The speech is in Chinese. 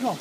靠